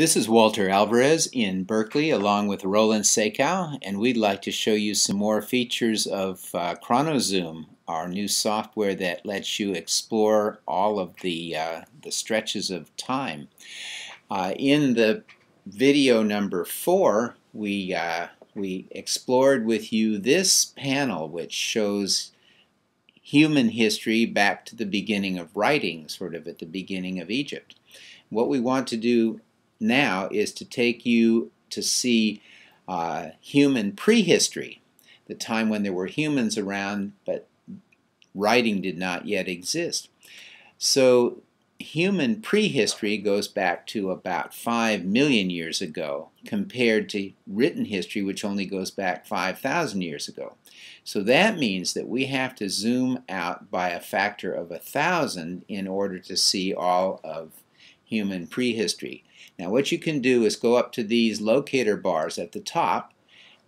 This is Walter Alvarez in Berkeley along with Roland Saekow and we'd like to show you some more features of uh, ChronoZoom, our new software that lets you explore all of the, uh, the stretches of time. Uh, in the video number four we, uh, we explored with you this panel which shows human history back to the beginning of writing, sort of at the beginning of Egypt. What we want to do now is to take you to see uh, human prehistory, the time when there were humans around but writing did not yet exist. So human prehistory goes back to about 5 million years ago compared to written history which only goes back 5,000 years ago. So that means that we have to zoom out by a factor of a thousand in order to see all of human prehistory. Now what you can do is go up to these locator bars at the top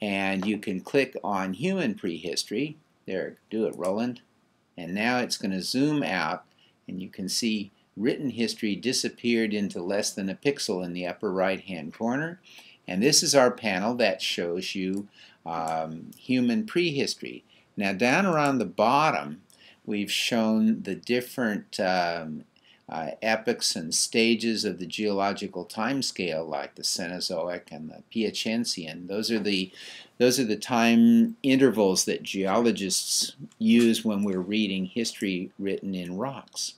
and you can click on human prehistory. There, do it Roland. And now it's going to zoom out and you can see written history disappeared into less than a pixel in the upper right hand corner. And this is our panel that shows you um, human prehistory. Now down around the bottom we've shown the different um, uh, epochs and stages of the geological time scale like the Cenozoic and the Piacenzian. Those are the those are the time intervals that geologists use when we're reading history written in rocks.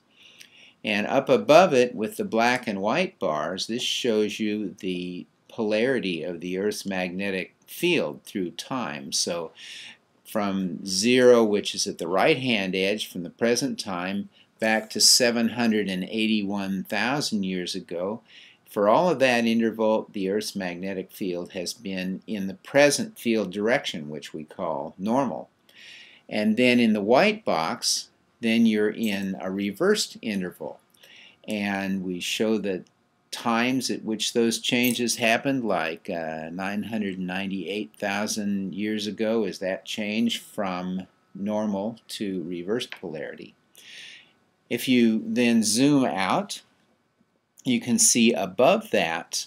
And up above it with the black and white bars, this shows you the polarity of the Earth's magnetic field through time. So from zero, which is at the right hand edge from the present time, back to 781,000 years ago. For all of that interval, the Earth's magnetic field has been in the present field direction, which we call normal. And then in the white box, then you're in a reversed interval. And we show the times at which those changes happened, like uh, 998,000 years ago, is that change from normal to reversed polarity. If you then zoom out, you can see above that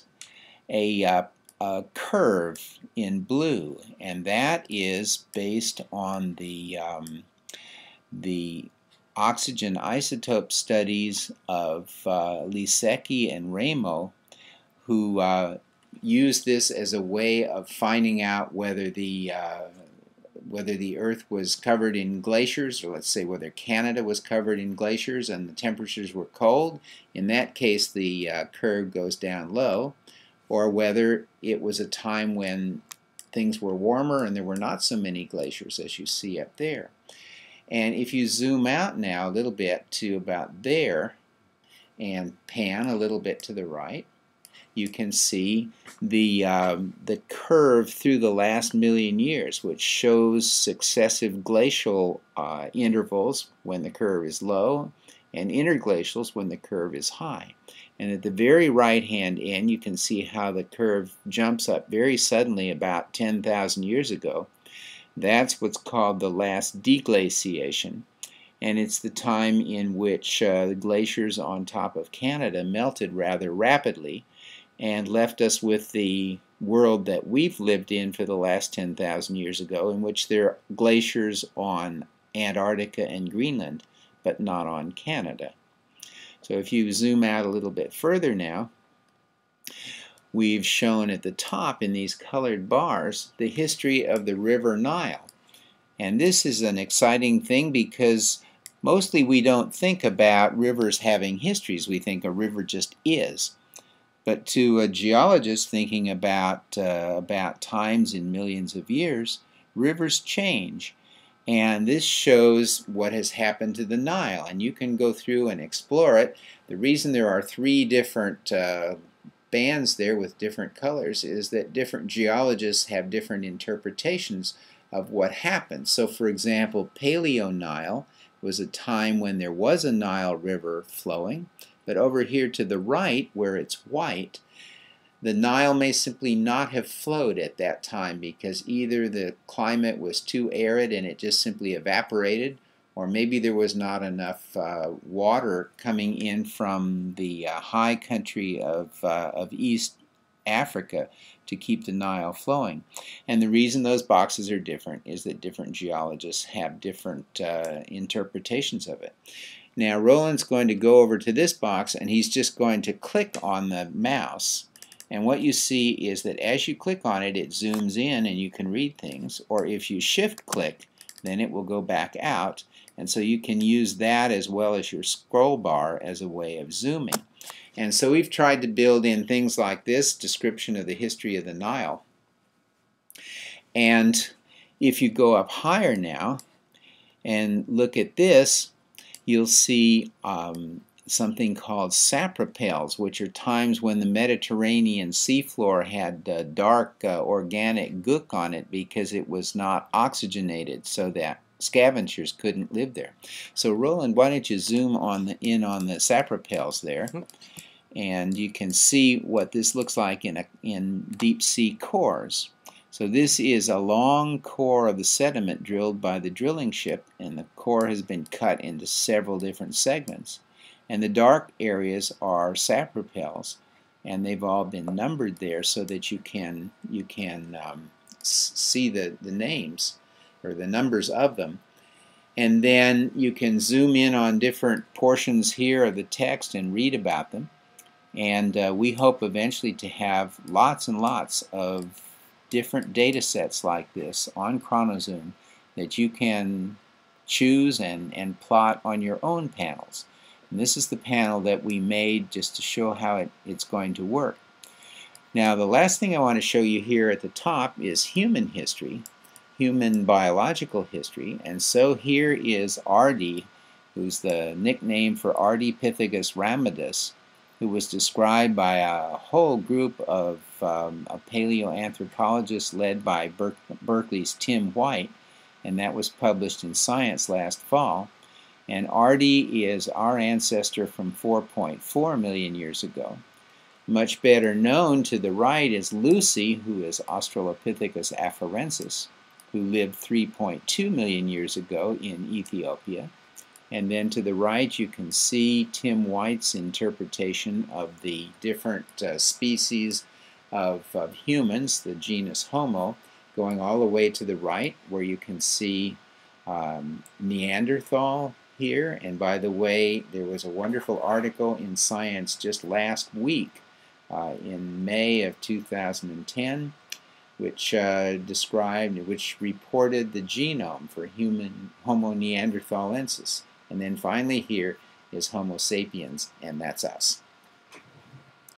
a, uh, a curve in blue, and that is based on the, um, the oxygen isotope studies of uh, Lisiecki and Raymo, who uh, this as a way of finding out whether the uh, whether the Earth was covered in glaciers, or let's say whether Canada was covered in glaciers and the temperatures were cold, in that case the uh, curve goes down low, or whether it was a time when things were warmer and there were not so many glaciers as you see up there. And if you zoom out now a little bit to about there and pan a little bit to the right, you can see the, um, the curve through the last million years, which shows successive glacial uh, intervals when the curve is low and interglacials when the curve is high. And at the very right hand end, you can see how the curve jumps up very suddenly about 10,000 years ago. That's what's called the last deglaciation. And it's the time in which uh, the glaciers on top of Canada melted rather rapidly and left us with the world that we've lived in for the last 10,000 years ago, in which there are glaciers on Antarctica and Greenland, but not on Canada. So if you zoom out a little bit further now, we've shown at the top in these colored bars the history of the River Nile. And this is an exciting thing because mostly we don't think about rivers having histories. We think a river just is. But to a geologist thinking about, uh, about times in millions of years, rivers change. And this shows what has happened to the Nile. And you can go through and explore it. The reason there are three different uh, bands there with different colors is that different geologists have different interpretations of what happened. So for example, Paleo-Nile was a time when there was a Nile River flowing. But over here to the right, where it's white, the Nile may simply not have flowed at that time because either the climate was too arid and it just simply evaporated, or maybe there was not enough uh, water coming in from the uh, high country of, uh, of East Africa to keep the Nile flowing. And the reason those boxes are different is that different geologists have different uh, interpretations of it. Now Roland's going to go over to this box and he's just going to click on the mouse and what you see is that as you click on it it zooms in and you can read things or if you shift click then it will go back out and so you can use that as well as your scroll bar as a way of zooming. And so we've tried to build in things like this description of the history of the Nile. And if you go up higher now and look at this, you'll see um, something called sapropels, which are times when the Mediterranean seafloor had uh, dark uh, organic gook on it because it was not oxygenated so that scavengers couldn't live there. So Roland, why don't you zoom on the in on the sapropels there, hmm. And you can see what this looks like in a, in deep sea cores. So this is a long core of the sediment drilled by the drilling ship, and the core has been cut into several different segments. And the dark areas are sapropels, and they've all been numbered there so that you can you can um, see the the names or the numbers of them. And then you can zoom in on different portions here of the text and read about them. And uh, we hope eventually to have lots and lots of different data sets like this on ChronoZoom that you can choose and, and plot on your own panels. And this is the panel that we made just to show how it, it's going to work. Now the last thing I want to show you here at the top is human history human biological history. And so here is Ardi, who's the nickname for Ardipithecus ramidus, who was described by a whole group of um, paleoanthropologists led by Ber Berkeley's Tim White, and that was published in Science last fall. And Ardi is our ancestor from 4.4 million years ago. Much better known to the right is Lucy, who is Australopithecus afarensis who lived 3.2 million years ago in Ethiopia. And then to the right you can see Tim White's interpretation of the different uh, species of, of, humans, the genus Homo, going all the way to the right where you can see um, Neanderthal here. And by the way, there was a wonderful article in Science just last week uh, in May of 2010 which uh, described, which reported the genome for human Homo neanderthalensis. And then finally here is Homo sapiens, and that's us.